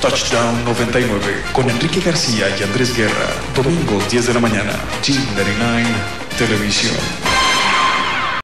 Touchdown 99 con Enrique García y Andrés Guerra. Domingo 10 de la mañana. G99 Televisión.